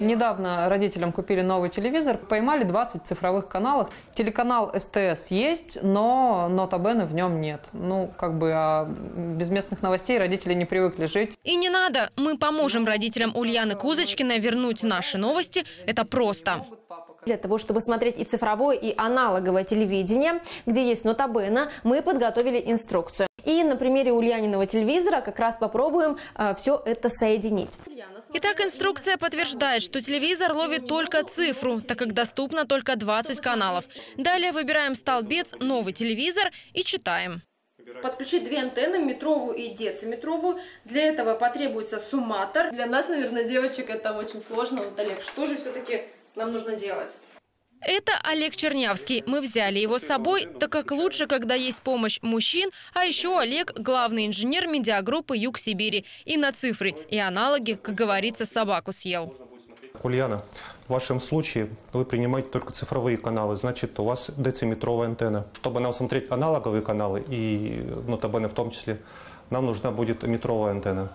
Недавно родителям купили новый телевизор, поймали 20 цифровых каналов. Телеканал СТС есть, но нота Бена в нем нет. Ну, как бы а без местных новостей родители не привыкли жить. И не надо, мы поможем родителям Ульяны Кузочкиной вернуть наши новости. Это просто. Для того, чтобы смотреть и цифровое, и аналоговое телевидение, где есть нота Бена, мы подготовили инструкцию. И на примере Ульяниного телевизора как раз попробуем э, все это соединить. Итак, инструкция подтверждает, что телевизор ловит только цифру, так как доступно только 20 каналов. Далее выбираем столбец «Новый телевизор» и читаем. Подключить две антенны, метровую и дециметровую. Для этого потребуется сумматор. Для нас, наверное, девочек, это очень сложно. Вот, Олег, что же все-таки нам нужно делать? Это Олег Чернявский. Мы взяли его с собой, так как лучше, когда есть помощь мужчин, а еще Олег – главный инженер медиагруппы «Юг Сибири». И на цифры, и аналоги, как говорится, собаку съел. Ульяна, в вашем случае вы принимаете только цифровые каналы, значит, у вас дециметровая антенна. Чтобы нам смотреть аналоговые каналы, и нотабены в том числе, нам нужна будет метровая антенна.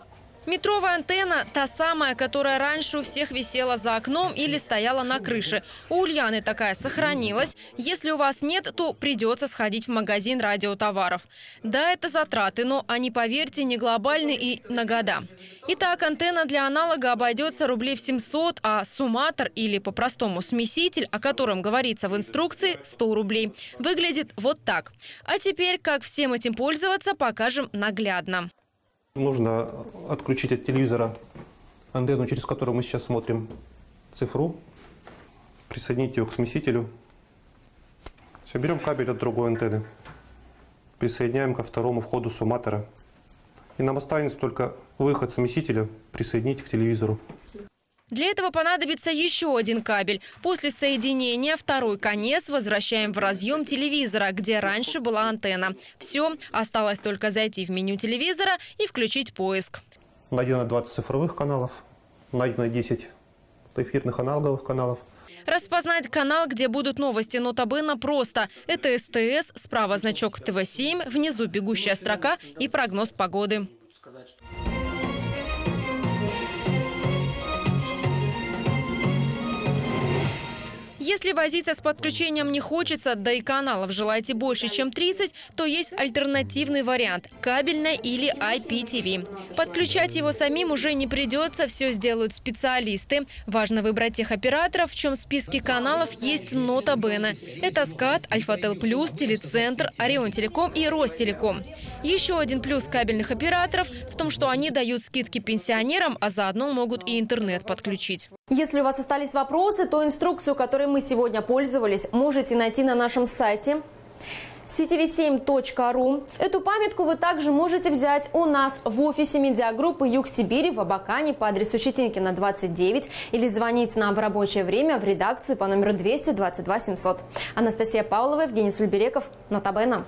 Метровая антенна – та самая, которая раньше у всех висела за окном или стояла на крыше. У Ульяны такая сохранилась. Если у вас нет, то придется сходить в магазин радиотоваров. Да, это затраты, но они, поверьте, не глобальны и на года. Итак, антенна для аналога обойдется рублей в 700, а сумматор или по-простому смеситель, о котором говорится в инструкции, 100 рублей. Выглядит вот так. А теперь, как всем этим пользоваться, покажем наглядно. Нужно отключить от телевизора антенну, через которую мы сейчас смотрим цифру, присоединить ее к смесителю. Все, берем кабель от другой антенны, присоединяем ко второму входу сумматора. И нам останется только выход смесителя присоединить к телевизору. Для этого понадобится еще один кабель. После соединения второй конец возвращаем в разъем телевизора, где раньше была антенна. Все, осталось только зайти в меню телевизора и включить поиск. Найдено 20 цифровых каналов, найдено 10 эфирных аналоговых каналов. Распознать канал, где будут новости Нотабена, просто. Это СТС, справа значок ТВ-7, внизу бегущая строка и прогноз погоды. Если возиться с подключением не хочется, да и каналов желаете больше, чем 30, то есть альтернативный вариант – кабельная или IPTV. Подключать его самим уже не придется, все сделают специалисты. Важно выбрать тех операторов, в чем списке каналов есть нота Бена. Это СКАТ, Альфател Плюс, Телецентр, Орион Телеком и Ростелеком. Еще один плюс кабельных операторов в том, что они дают скидки пенсионерам, а заодно могут и интернет подключить. Если у вас остались вопросы, то инструкцию, которой мы сегодня пользовались, можете найти на нашем сайте ctv7.ru. Эту памятку вы также можете взять у нас в офисе медиагруппы Юг Сибири в Абакане по адресу Щетинкина 29 или звонить нам в рабочее время в редакцию по номеру 222 700. Анастасия Павлова, Евгений Сульбереков, Нотабена.